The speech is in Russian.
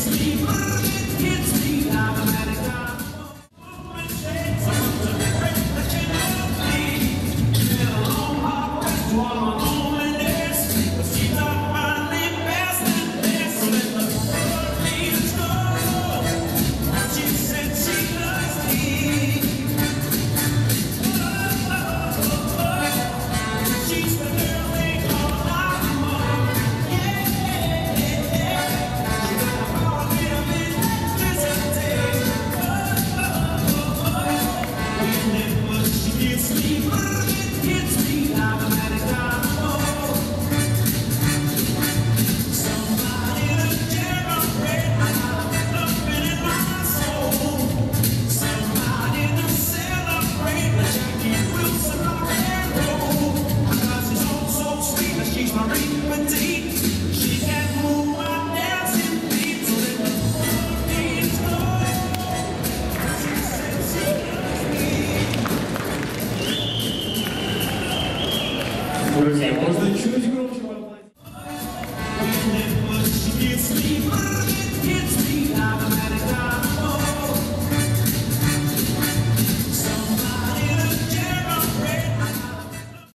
hits me, brr, it I'm a Друзья, можно чуть громче? me